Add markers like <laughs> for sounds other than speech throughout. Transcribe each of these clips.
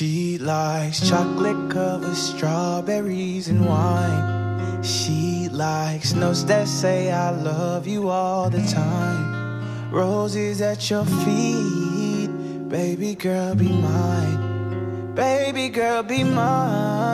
She likes chocolate covered strawberries and wine. She likes notes that say I love you all the time. Roses at your feet, baby girl, be mine. Baby girl, be mine.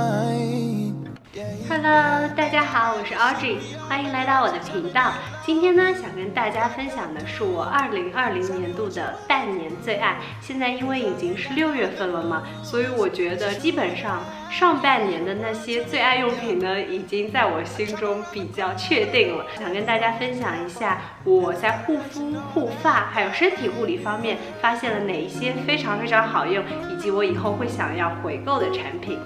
Hello，大家好，我是 Audrey，欢迎来到我的频道。今天呢，想跟大家分享的是我2020年度的半年最爱。现在因为已经是六月份了嘛，所以我觉得基本上上半年的那些最爱用品呢，已经在我心中比较确定了。想跟大家分享一下我在护肤、护发还有身体护理方面发现了哪一些非常非常好用，以及我以后会想要回购的产品。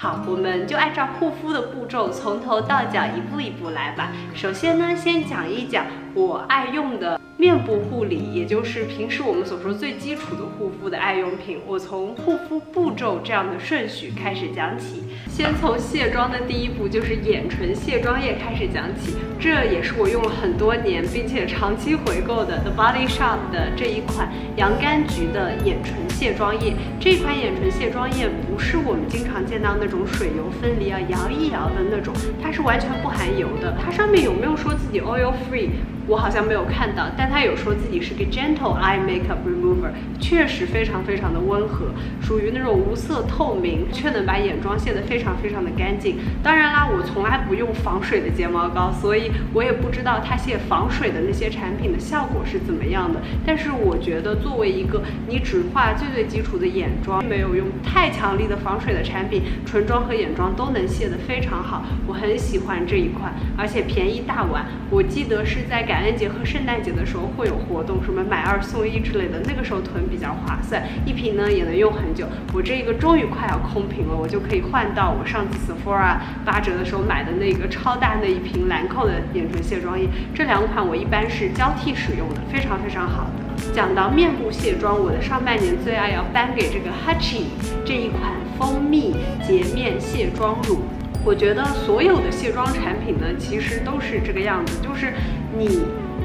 好，我们就按照护肤的步骤，从头到脚一步一步来吧。首先呢，先讲一讲我爱用的。面部护理，也就是平时我们所说最基础的护肤的爱用品，我从护肤步骤这样的顺序开始讲起。先从卸妆的第一步，就是眼唇卸妆液开始讲起。这也是我用了很多年，并且长期回购的 The Body Shop 的这一款洋甘菊的眼唇卸妆液。这款眼唇卸妆液不是我们经常见到那种水油分离啊，摇一摇的那种，它是完全不含油的。它上面有没有说自己 oil free？我好像没有看到，但它有说自己是个 gentle eye makeup remover，确实非常非常的温和，属于那种无色透明，却能把眼妆卸得非常非常的干净。当然啦，我从来不用防水的睫毛膏，所以我也不知道它卸防水的那些产品的效果是怎么样的。但是我觉得，作为一个你只画最最基础的眼妆，没有用太强力的防水的产品，唇妆和眼妆都能卸得非常好。我很喜欢这一款，而且便宜大碗。我记得是在感恩节和圣诞节的时候会有活动，什么买二送一之类的，那个时候囤比较划算，一瓶呢也能用很久。我这个终于快要空瓶了，我就可以换到我上次 Sephora 八折的时候买的那个超大那一瓶兰蔻的眼唇卸妆液。这两款我一般是交替使用的，非常非常好的。讲到面部卸妆，我的上半年最爱要颁给这个 Hachi 这一款蜂蜜洁面卸妆乳。我觉得所有的卸妆产品呢，其实都是这个样子，就是你。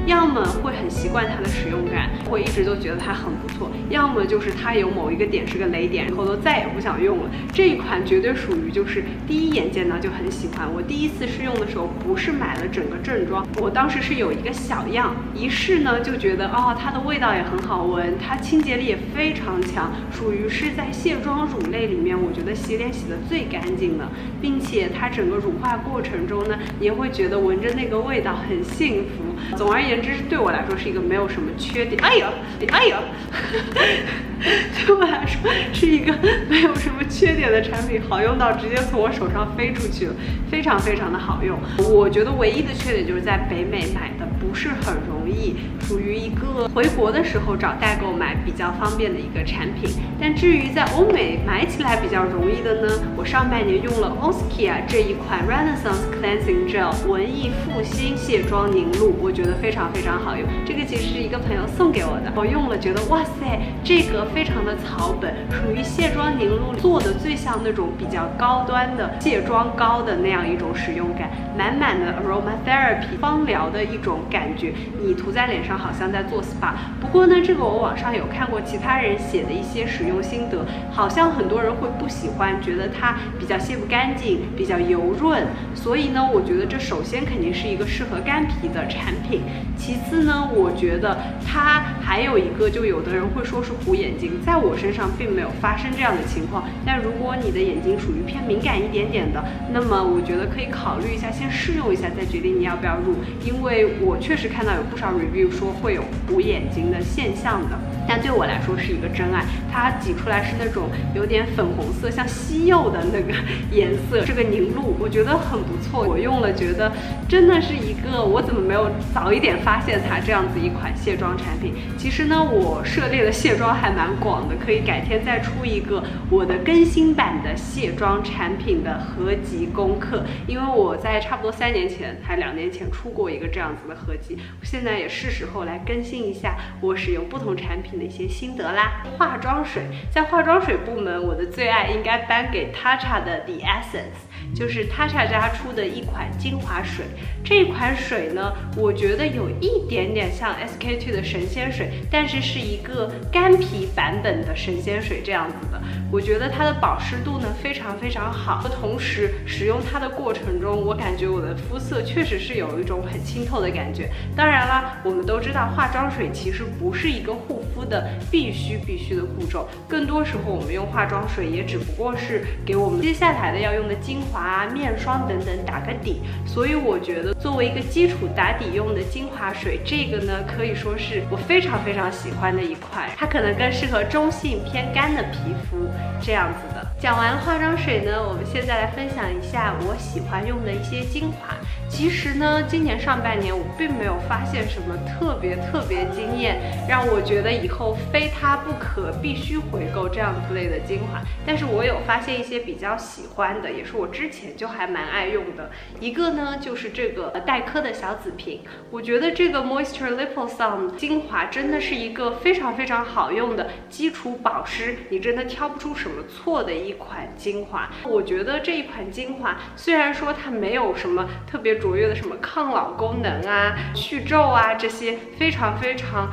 要么会很习惯它的使用感，会一直都觉得它很不错；要么就是它有某一个点是个雷点，以后都再也不想用了。这一款绝对属于就是第一眼见到就很喜欢。我第一次试用的时候不是买了整个正装，我当时是有一个小样，一试呢就觉得哦，它的味道也很好闻，它清洁力也非常强，属于是在卸妆乳类里面我觉得洗脸洗的最干净的，并且它整个乳化过程中呢，也会觉得闻着那个味道很幸福。总而言之，对我来说是一个没有什么缺点。哎呀，哎呀，<laughs> 对我来说是一个没有什么缺点的产品，好用到直接从我手上飞出去了，非常非常的好用。我觉得唯一的缺点就是在北美买的不是很容易，属于一个回国的时候找代购买比较方便的一个产品。但至于在欧美买起来比较容易的呢，我上半年用了 Oskia 这一款 Renaissance Cleansing Gel 文艺复兴卸妆凝露，我觉得非常非常好用。这个其实是一个朋友送给我的，我用了觉得哇塞，这个非常的草本，属于卸妆凝露做的最像那种比较高端的卸妆膏的那样一种使用感，满满的 aromatherapy 芳疗的一种感感觉，你涂在脸上好像在做 spa。不过呢，这个我网上有看过其他人写的一些使用心得，好像很多人会不喜欢，觉得它比较卸不干净，比较油润。所以呢，我觉得这首先肯定是一个适合干皮的产品。其次呢，我觉得它还有一个，就有的人会说是糊眼睛，在我身上并没有发生这样的情况。但如果你的眼睛属于偏敏感一点点的，那么我觉得可以考虑一下，先试用一下，再决定你要不要入。因为我确确实看到有不少 review 说会有补眼睛的现象的，但对我来说是一个真爱。它挤出来是那种有点粉红色，像西柚的那个颜色，这个凝露我觉得很不错。我用了觉得真的是一个，我怎么没有早一点发现它这样子一款卸妆产品？其实呢，我涉猎的卸妆还蛮广的，可以改天再出一个我的更新版的卸妆产品的合集功课。因为我在差不多三年前还两年前出过一个这样子的合集，现在也是时候来更新一下我使用不同产品的一些心得啦。化妆水。在化妆水部门，我的最爱应该颁给 Tatcha 的 The Essence。就是他莎家出的一款精华水，这款水呢，我觉得有一点点像 SK two 的神仙水，但是是一个干皮版本的神仙水这样子的。我觉得它的保湿度呢非常非常好，同时使用它的过程中，我感觉我的肤色确实是有一种很清透的感觉。当然啦，我们都知道化妆水其实不是一个护肤的必须必须的步骤，更多时候我们用化妆水也只不过是给我们接下来的要用的精华。华，面霜等等打个底，所以我觉得作为一个基础打底用的精华水，这个呢可以说是我非常非常喜欢的一款，它可能更适合中性偏干的皮肤这样子。讲完了化妆水呢，我们现在来分享一下我喜欢用的一些精华。其实呢，今年上半年我并没有发现什么特别特别惊艳，让我觉得以后非它不可，必须回购这样子类的精华。但是我有发现一些比较喜欢的，也是我之前就还蛮爱用的。一个呢就是这个黛珂的小紫瓶，我觉得这个 Moisture Lip Balm 精华真的是一个非常非常好用的基础保湿，你真的挑不出什么错的一款精华。我觉得这一款精华虽然说它没有什么特别。卓越的什么抗老功能啊、去皱啊这些非常非常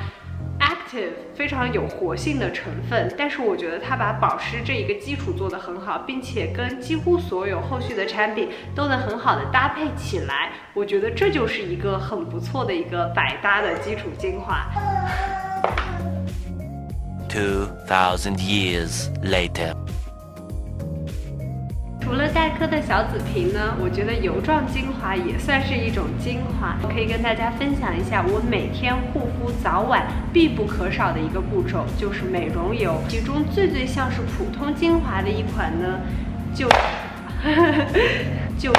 active、非常有活性的成分，但是我觉得它把保湿这一个基础做得很好，并且跟几乎所有后续的产品都能很好的搭配起来，我觉得这就是一个很不错的一个百搭的基础精华。Two thousand years later. 除了黛珂的小紫瓶呢，我觉得油状精华也算是一种精华，可以跟大家分享一下我每天护肤早晚必不可少的一个步骤，就是美容油。其中最最像是普通精华的一款呢，就 <laughs> 就。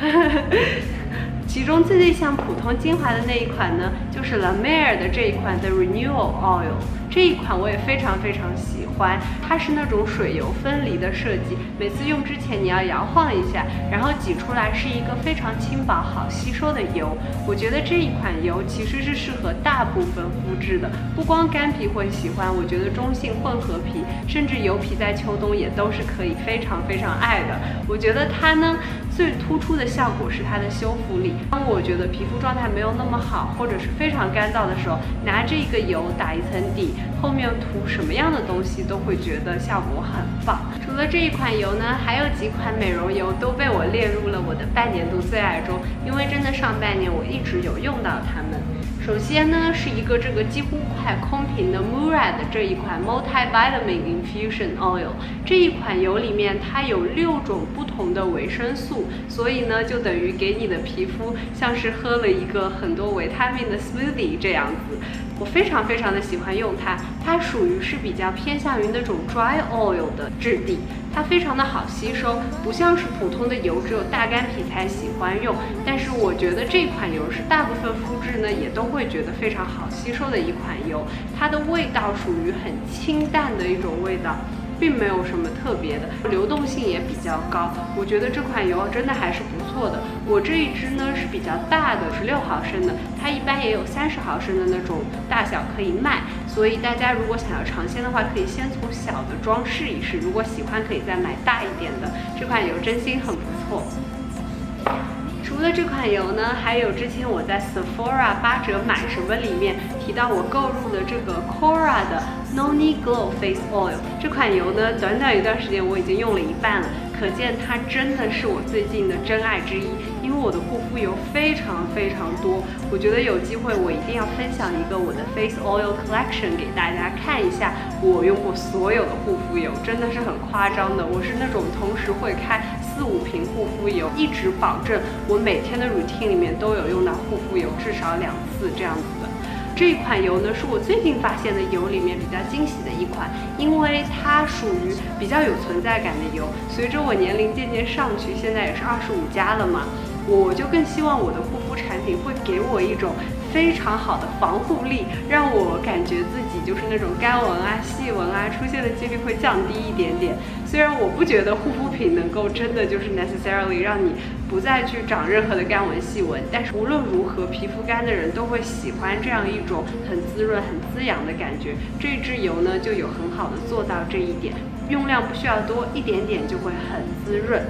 <laughs> 其中最最像普通精华的那一款呢，就是 La Mer 的这一款的 Renewal Oil。这一款我也非常非常喜欢，它是那种水油分离的设计，每次用之前你要摇晃一下，然后挤出来是一个非常轻薄好吸收的油。我觉得这一款油其实是适合大部分肤质的，不光干皮会喜欢，我觉得中性混合皮，甚至油皮在秋冬也都是可以非常非常爱的。我觉得它呢最突出的效果是它的修复力。当我觉得皮肤状态没有那么好，或者是非常干燥的时候，拿这个油打一层底。后面涂什么样的东西都会觉得效果很棒。除了这一款油呢，还有几款美容油都被我列入了我的半年度最爱中，因为真的上半年我一直有用到它们。首先呢，是一个这个几乎快空瓶的 Murad 这一款 Multivitamin Infusion Oil。这一款油里面它有六种不同的维生素，所以呢就等于给你的皮肤像是喝了一个很多维他命的 smoothie 这样子。我非常非常的喜欢用它，它属于是比较偏向于那种 dry oil 的质地，它非常的好吸收，不像是普通的油，只有大干皮才喜欢用。但是我觉得这款油是大部分肤质呢也都会觉得非常好吸收的一款油，它的味道属于很清淡的一种味道。并没有什么特别的，流动性也比较高。我觉得这款油真的还是不错的。我这一支呢是比较大的，十六毫升的，它一般也有三十毫升的那种大小可以卖。所以大家如果想要尝鲜的话，可以先从小的装试一试。如果喜欢，可以再买大一点的。这款油真心很不错。除了这款油呢，还有之前我在 Sephora 八折买什么里面提到我购入的这个 Cora 的 Noni Glow Face Oil 这款油呢，短短一段时间我已经用了一半了，可见它真的是我最近的真爱之一。因为我的护肤油非常非常多，我觉得有机会我一定要分享一个我的 Face Oil Collection 给大家看一下，我用过所有的护肤油，真的是很夸张的。我是那种同时会开。四五瓶护肤油，一直保证我每天的 routine 里面都有用到护肤油，至少两次这样子的。这一款油呢，是我最近发现的油里面比较惊喜的一款，因为它属于比较有存在感的油。随着我年龄渐渐上去，现在也是二十五加了嘛。我就更希望我的护肤产品会给我一种。非常好的防护力，让我感觉自己就是那种干纹啊、细纹啊出现的几率会降低一点点。虽然我不觉得护肤品能够真的就是 necessarily 让你不再去长任何的干纹细纹，但是无论如何，皮肤干的人都会喜欢这样一种很滋润、很滋养的感觉。这支油呢就有很好的做到这一点，用量不需要多，一点点就会很滋润。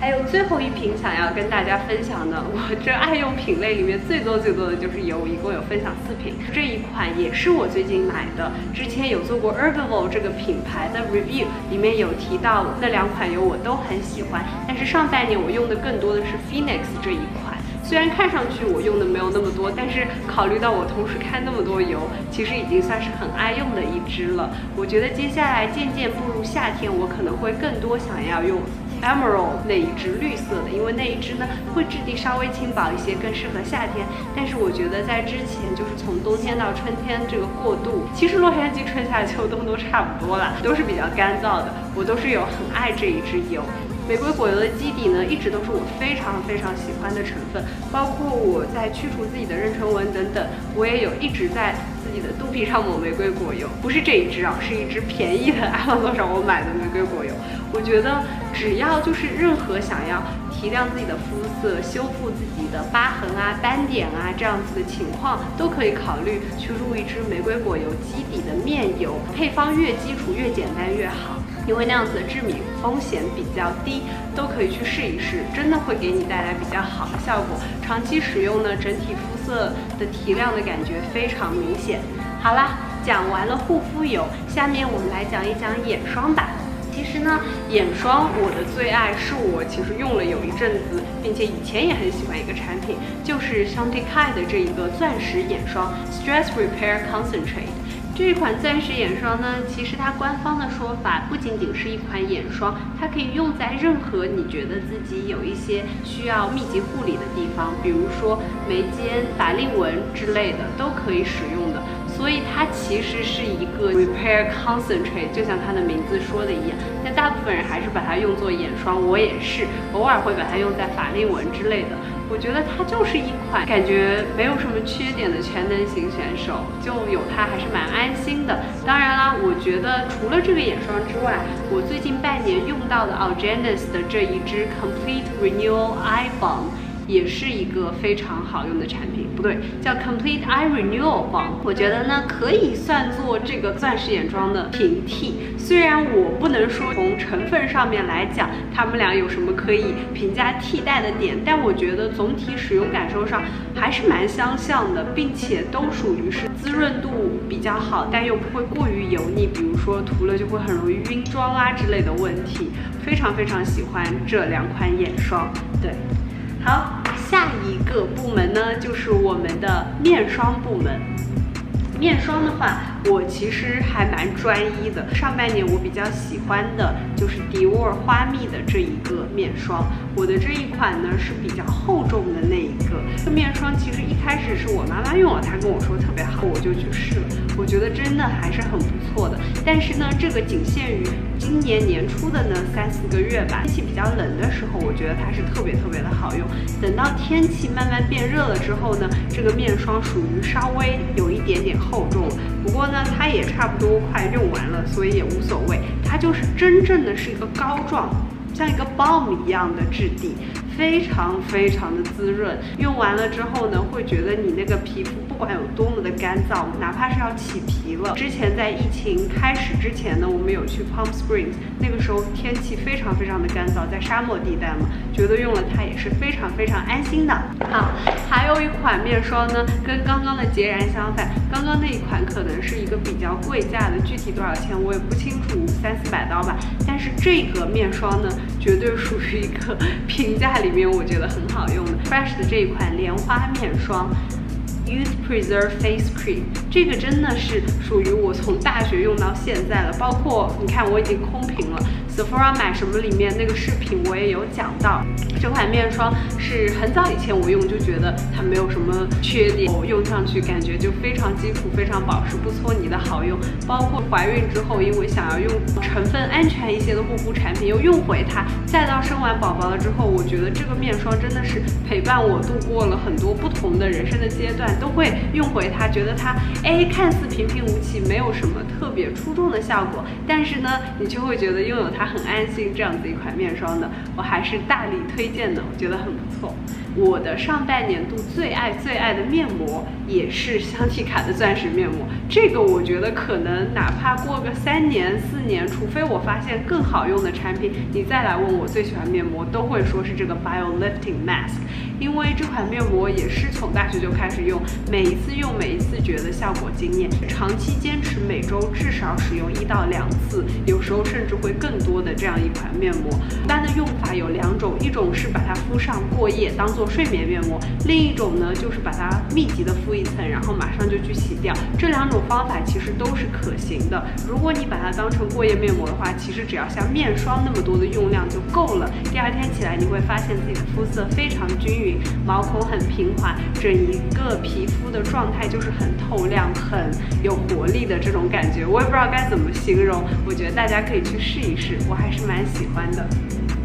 还有最后一瓶想要跟大家分享的，<laughs> 我这爱用品类里面最多最多的就是油，一共有分享四瓶。这一款也是我最近买的，之前有做过 Herbivore 这个品牌的 review，里面有提到那两款油我都很喜欢。但是上半年我用的更多的是 Phoenix 这一款，虽然看上去我用的没有那么多，但是考虑到我同时看那么多油，其实已经算是很爱用的一支了。我觉得接下来渐渐步入夏天，我可能会更多想要用。Emerald 那一支绿色的，因为那一支呢会质地稍微轻薄一些，更适合夏天。但是我觉得在之前，就是从冬天到春天这个过渡，其实洛杉矶春夏秋冬都差不多啦，都是比较干燥的。我都是有很爱这一支油。玫瑰果油的基底呢，一直都是我非常非常喜欢的成分，包括我在去除自己的妊娠纹等等，我也有一直在。自己的肚皮上抹玫瑰果油，不是这一支啊，是一支便宜的 <laughs> Amazon 上我买的玫瑰果油。我觉得只要就是任何想要提亮自己的肤色、修复自己的疤痕啊、斑点啊这样子的情况，都可以考虑去入一支玫瑰果油基底的面油。配方越基础越简单越好，因为那样子的致敏风险比较低，都可以去试一试，真的会给你带来比较好的效果。长期使用呢，整体肤。色的提亮的感觉非常明显。好啦，讲完了护肤油，下面我们来讲一讲眼霜吧。其实呢，眼霜我的最爱是我其实用了有一阵子，并且以前也很喜欢一个产品，就是 Chantecaille 的这一个钻石眼霜 Stress Repair Concentrate。这款钻石眼霜呢，其实它官方的说法不仅仅是一款眼霜，它可以用在任何你觉得自己有一些需要密集护理的地方，比如说眉间、法令纹之类的都可以使用的。所以它其实是一个 repair concentrate，就像它的名字说的一样。但大部分人还是把它用作眼霜，我也是偶尔会把它用在法令纹之类的。我觉得它就是一款感觉没有什么缺点的全能型选手，就有它还是蛮安心的。当然啦，我觉得除了这个眼霜之外，我最近半年用到的 a l g e n i s 的这一支 Complete Renewal Eye Balm。也是一个非常好用的产品，不对，叫 Complete Eye Renewal。我觉得呢，可以算作这个钻石眼霜的平替。虽然我不能说从成分上面来讲，它们俩有什么可以评价替代的点，但我觉得总体使用感受上还是蛮相像的，并且都属于是滋润度比较好，但又不会过于油腻，比如说涂了就会很容易晕妆啊之类的问题。非常非常喜欢这两款眼霜，对。好，个部门呢，就是我们的面霜部门。面霜的话。我其实还蛮专一的。上半年我比较喜欢的就是迪奥尔花蜜的这一个面霜。我的这一款呢是比较厚重的那一个。这面霜其实一开始是我妈妈用了，她跟我说特别好，我就去试了。我觉得真的还是很不错的。但是呢，这个仅限于今年年初的呢三四个月吧。天气比较冷的时候，我觉得它是特别特别的好用。等到天气慢慢变热了之后呢，这个面霜属于稍微有一点点厚重了。不过。呢它也差不多快用完了，所以也无所谓。它就是真正的是一个膏状，像一个 bom 一样的质地。非常非常的滋润，用完了之后呢，会觉得你那个皮肤不管有多么的干燥，哪怕是要起皮了。之前在疫情开始之前呢，我们有去 Palm Springs，那个时候天气非常非常的干燥，在沙漠地带嘛，觉得用了它也是非常非常安心的。好，还有一款面霜呢，跟刚刚的截然相反，刚刚那一款可能是一个比较贵价的，具体多少钱我也不清楚，三四百刀吧。但是这个面霜呢，绝对属于一个 <laughs> 平价里。里面我觉得很好用的，Fresh 的这一款莲花面霜，Youth Preserve Face Cream，这个真的是属于我从大学用到现在了，包括你看我已经空瓶了。Sephora 买什么里面那个视频我也有讲到，这款面霜是很早以前我用就觉得它没有什么缺点，我用上去感觉就非常基础、非常保湿不搓泥的好用。包括怀孕之后，因为想要用成分安全一些的护肤产品，又用回它，再到生完宝宝了之后，我觉得这个面霜真的是陪伴我度过了很多不同的人生的阶段，都会用回它，觉得它哎看似平平无奇，没有什么特别出众的效果，但是呢，你就会觉得拥有它很安心，这样子一款面霜的，我还是大力推荐的，我觉得很不错。我的上半年度最爱最爱的面膜也是香缇卡的钻石面膜，这个我觉得可能哪怕过个三年四年，除非我发现更好用的产品，你再来问我最喜欢面膜，都会说是这个 Bio Lifting Mask，因为这款面膜也是从大学就开始用，每一次用每一次觉得效果惊艳，长期坚持每周至少使用一到两次，有时候甚至会更多的这样一款面膜。一般的用法有两种，一种是把它敷上过夜，当做做睡眠面膜，另一种呢就是把它密集的敷一层，然后马上就去洗掉。这两种方法其实都是可行的。如果你把它当成过夜面膜的话，其实只要像面霜那么多的用量就够了。第二天起来你会发现自己的肤色非常均匀，毛孔很平滑，整一个皮肤的状态就是很透亮、很有活力的这种感觉。我也不知道该怎么形容，我觉得大家可以去试一试，我还是蛮喜欢的。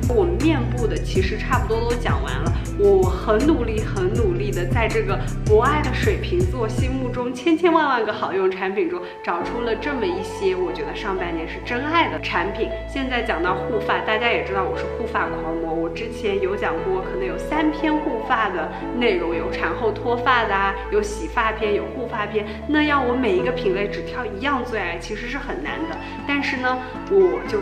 我面部的其实差不多都讲完了，我很努力很努力的在这个博爱的水瓶座心目中千千万万个好用产品中找出了这么一些我觉得上半年是真爱的产品。现在讲到护发，大家也知道我是护发狂魔，之前有讲过，可能有三篇护发的内容，有产后脱发的啊，有洗发篇，有护发篇。那要我每一个品类只挑一样最爱，其实是很难的。但是呢，我就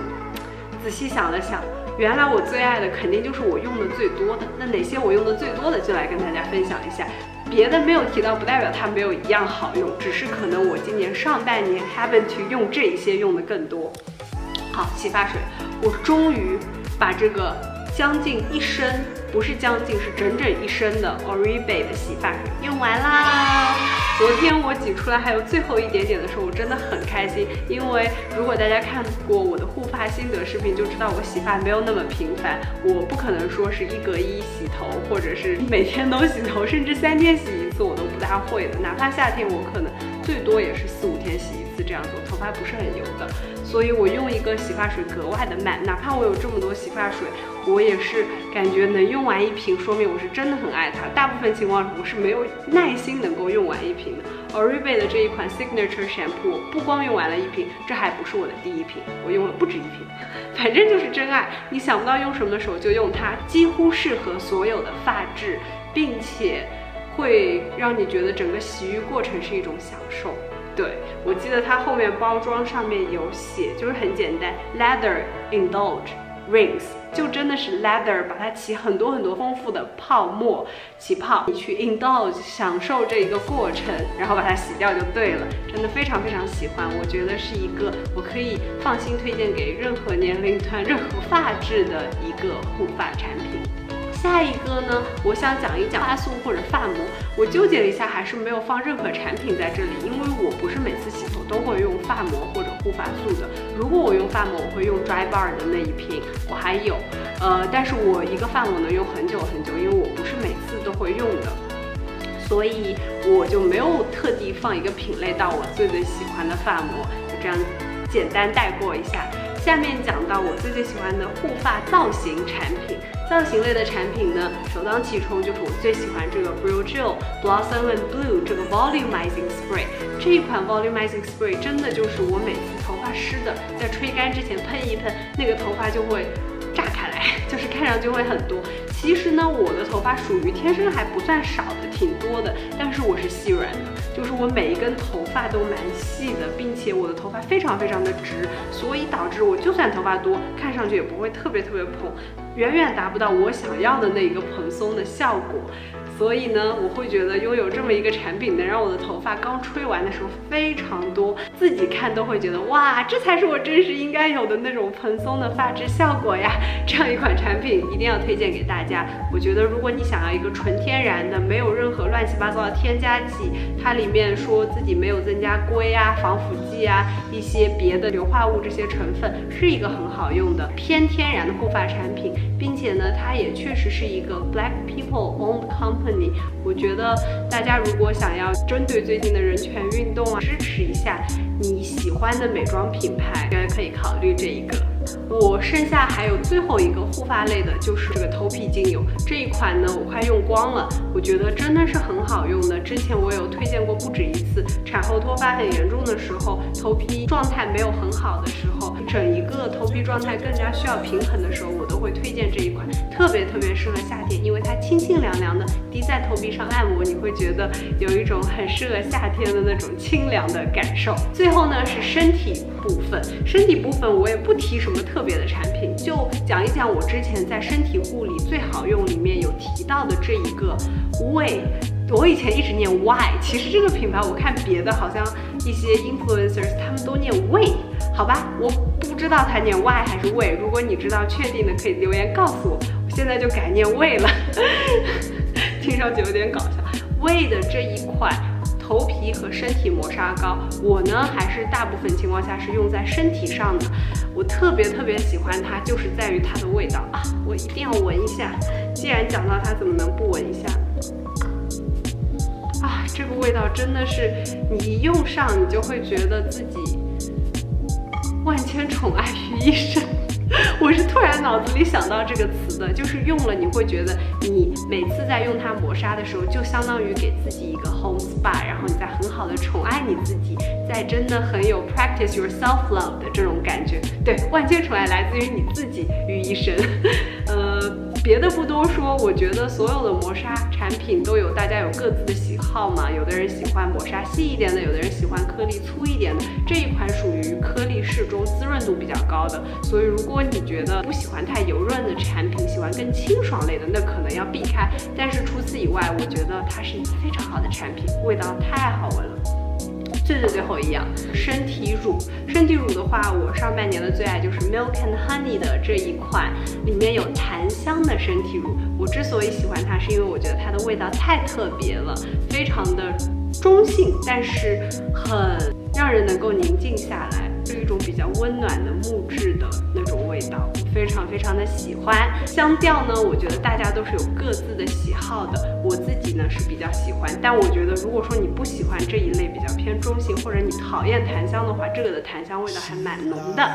仔细想了想。原来我最爱的肯定就是我用的最多的，那哪些我用的最多的就来跟大家分享一下。别的没有提到，不代表它没有一样好用，只是可能我今年上半年 happen to 用这一些用的更多。好，洗发水，我终于把这个将近一升，不是将近，是整整一升的 Oribe 的洗发水用完啦。昨天我挤出来还有最后一点点的时候，我真的很开心，因为如果大家看过我的护发心得视频，就知道我洗发没有那么频繁，我不可能说是一隔一洗头，或者是每天都洗头，甚至三天洗一次我都不大会的，哪怕夏天我可能最多也是四五天洗一次这样子，头发不是很油的，所以我用一个洗发水格外的慢，哪怕我有这么多洗发水。我也是感觉能用完一瓶，说明我是真的很爱它。大部分情况我是没有耐心能够用完一瓶的。Aribe 的这一款 Signature Shampoo 不光用完了一瓶，这还不是我的第一瓶，我用了不止一瓶。<laughs> 反正就是真爱，你想不到用什么的时候就用它，几乎适合所有的发质，并且会让你觉得整个洗浴过程是一种享受。对我记得它后面包装上面有写，就是很简单，Leather Indulge。Rings 就真的是 leather，把它起很多很多丰富的泡沫起泡，你去 indulge 享受这一个过程，然后把它洗掉就对了。真的非常非常喜欢，我觉得是一个我可以放心推荐给任何年龄段、任何发质的一个护发产品。下一个呢，我想讲一讲发素或者发膜。我纠结了一下，还是没有放任何产品在这里，因为我不是每次洗头都会用发膜或者护发素的。如果我用发膜，我会用 Dry Bar 的那一瓶，我还有，呃，但是我一个发膜能用很久很久，因为我不是每次都会用的，所以我就没有特地放一个品类到我最最喜欢的发膜，就这样简单带过一下。下面讲到我最最喜欢的护发造型产品。造型类的产品呢，首当其冲就是我最喜欢这个 Brio Gel Blossom and Blue 这个 Volumizing Spray。这一款 Volumizing Spray 真的就是我每次头发湿的，在吹干之前喷一喷，那个头发就会炸开来，就是看上去会很多。其实呢，我的头发属于天生还不算少的，挺多的，但是我是细软的，就是我每一根头发都蛮细的，并且我的头发非常非常的直，所以导致我就算头发多，看上去也不会特别特别蓬，远远达不到我想要的那一个蓬松的效果。所以呢，我会觉得拥有这么一个产品，能让我的头发刚吹完的时候非常多，自己看都会觉得哇，这才是我真实应该有的那种蓬松的发质效果呀！这样一款产品一定要推荐给大家。我觉得如果你想要一个纯天然的，没有任何乱七八糟的添加剂，它里面说自己没有增加硅啊、防腐剂啊、一些别的硫化物这些成分，是一个很好用的偏天然的护发产品，并且呢，它也确实是一个 Black People Owned Company。你。我觉得大家如果想要针对最近的人权运动啊，支持一下你喜欢的美妆品牌，应该可以考虑这一个。我剩下还有最后一个护发类的，就是这个头皮精油这一款呢，我快用光了，我觉得真的是很好用的。之前我有推荐过不止一次，产后脱发很严重的时候，头皮状态没有很好的时候，整一个头皮状态更加需要平衡的时候，我都会推荐这一款，特别特别适合夏天，因为它清清凉凉的，滴在头皮上按摩，你会觉得有一种很适合夏天的那种清凉的感受。最后呢是身体部分，身体部分我也不提什么特。别的产品就讲一讲我之前在身体护理最好用里面有提到的这一个 Way，我以前一直念 Y，其实这个品牌我看别的好像一些 influencers 他们都念 Way，好吧，我不知道他念 Y 还是 Way，如果你知道确定的可以留言告诉我，我现在就改念 Way 了，听上去有点搞笑，Way 的这一款。头皮和身体磨砂膏，我呢还是大部分情况下是用在身体上的。我特别特别喜欢它，就是在于它的味道啊！我一定要闻一下。既然讲到它，怎么能不闻一下？这个味道真的是，你一用上，你就会觉得自己万千宠爱于一身。我是突然脑子里想到这个词的，就是用了你会觉得你每次在用它磨砂的时候，就相当于给自己一个 home spa，然后你在很好的宠爱你自己，在真的很有 practice your self love 的这种感觉。对，万千宠爱来自于你自己于一身。别的不多说，我觉得所有的磨砂产品都有大家有各自的喜好嘛。有的人喜欢磨砂细一点的，有的人喜欢颗粒粗一点的。这一款属于颗粒适中、滋润度比较高的。所以如果你觉得不喜欢太油润的产品，喜欢更清爽类的，那可能要避开。但是除此以外，我觉得它是一个非常好的产品，味道太好闻了。最最最后一样，身体乳。身体乳的话，我上半年的最爱就是 Milk and Honey 的这一款，里面有檀香的身体乳。我之所以喜欢它，是因为我觉得它的味道太特别了，非常的中性，但是很让人能够宁静下来。是一种比较温暖的木质的那种味道，非常非常的喜欢。香调呢，我觉得大家都是有各自的喜好的，我自己呢是比较喜欢。但我觉得如果说你不喜欢这一类中性，或者你讨厌檀香的话，这个的檀香味道还蛮浓的。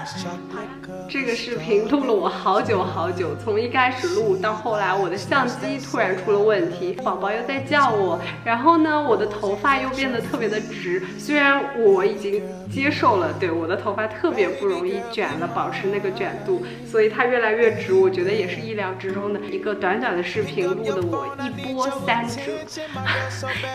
这个视频录了我好久好久，从一开始录到后来，我的相机突然出了问题，宝宝又在叫我，然后呢，我的头发又变得特别的直。虽然我已经接受了，对我的。头发特别不容易卷了，保持那个卷度，所以它越来越直，我觉得也是意料之中的。一个短短的视频录的我一波三折，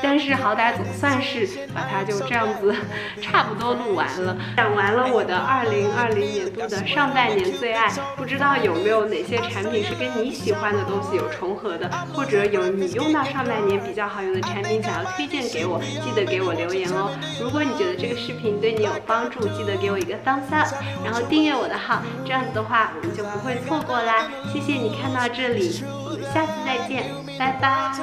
但是好歹总算是把它就这样子差不多录完了。讲完了我的二零二零年度的上半年最爱，不知道有没有哪些产品是跟你喜欢的东西有重合的，或者有你用到上半年比较好用的产品想要推荐给我，记得给我留言哦。如果你觉得这个视频对你有帮助，记得给我。一个 thumbs up，然后订阅我的号，这样子的话我们就不会错过啦。谢谢你看到这里，我们下次再见，拜拜。